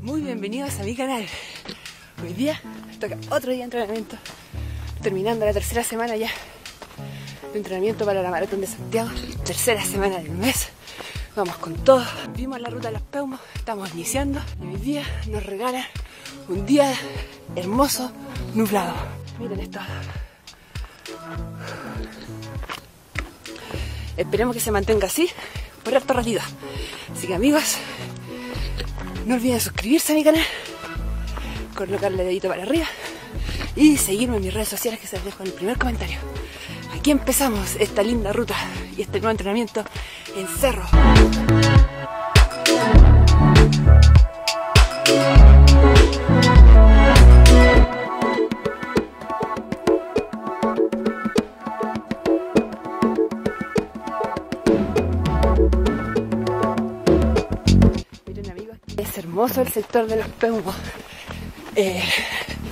Muy bienvenidos a mi canal. Hoy día toca otro día de entrenamiento, terminando la tercera semana ya de entrenamiento para la maratón de Santiago, tercera semana del mes. Vamos con todo. Vimos la ruta de los Peumos, estamos iniciando y hoy día nos regalan un día hermoso, nublado. Miren esto. Esperemos que se mantenga así por harto ratito. Así que amigos, no olviden suscribirse a mi canal, colocarle dedito para arriba y seguirme en mis redes sociales que se les dejo en el primer comentario. Aquí empezamos esta linda ruta y este nuevo entrenamiento en Cerro. Hermoso el sector de los Peumos. Eh,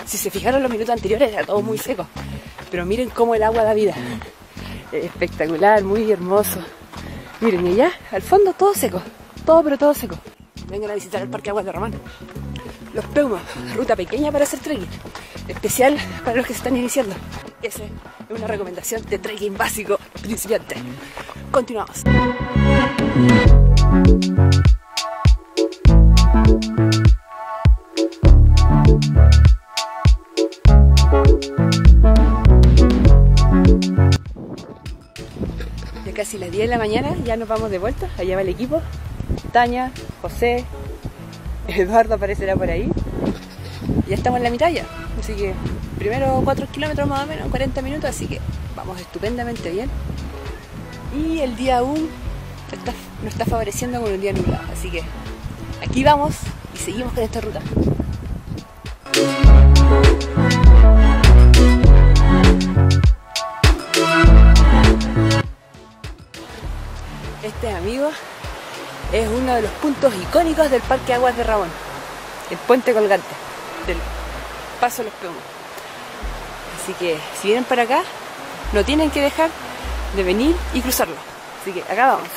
si se fijaron los minutos anteriores era todo muy seco, pero miren cómo el agua da vida. Espectacular, muy hermoso. Miren, y allá al fondo todo seco, todo pero todo seco. Vengan a visitar el Parque Aguas de Román. Los Peumos, ruta pequeña para hacer trekking, especial para los que se están iniciando. Esa es una recomendación de trekking básico principiante. Continuamos. Casi las 10 de la mañana, ya nos vamos de vuelta. Allá va el equipo. Tania, José, Eduardo aparecerá por ahí. Ya estamos en la mitad ya. Así que primero 4 kilómetros más o menos, 40 minutos, así que vamos estupendamente bien. Y el día aún está- nos está favoreciendo con un día nublado. Así que aquí vamos y seguimos con esta ruta. Es uno de los puntos icónicos del Parque Aguas de Ramón, el puente colgante del Paso Los Peumos. Así que si vienen para acá, no tienen que dejar de venir y cruzarlo. Así que acá vamos.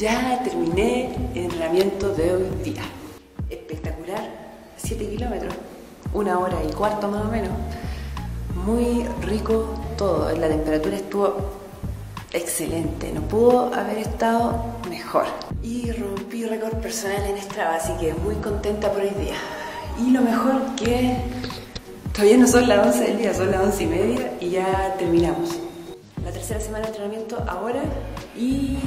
Ya terminé el entrenamiento de hoy día. Espectacular, 7 kilómetros, una hora y cuarto más o menos. Muy rico todo, la temperatura estuvo excelente, no pudo haber estado mejor. Y rompí récord personal en Strava, así que muy contenta por hoy día. Y lo mejor que todavía no son las 11 del día, son las 11 y media y ya terminamos la tercera semana de entrenamiento ahora y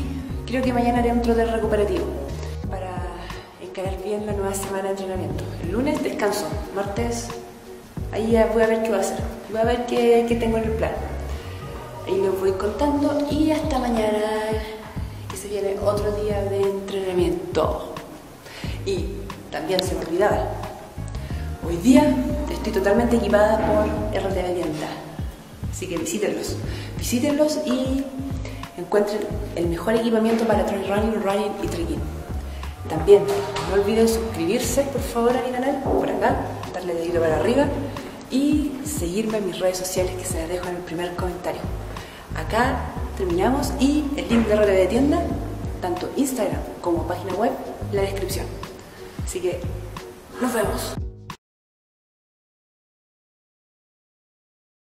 creo que mañana haré un trote recuperativo para encarar bien la nueva semana de entrenamiento. El lunes descanso, martes ahí voy a ver qué voy a hacer, voy a ver qué, qué tengo en el plan. Ahí les voy contando y hasta mañana que se viene otro día de entrenamiento. Y también se me olvidaba, hoy día estoy totalmente equipada por RTV Tienda. Así que visítenlos. Visítenlos y encuentren el mejor equipamiento para trail running, running y trekking. También no olviden suscribirse por favor a mi canal, por acá, darle dedito para arriba y seguirme en mis redes sociales que se las dejo en el primer comentario. Acá terminamos y el link de RTV de tienda, tanto Instagram como página web, la descripción. Así que nos vemos.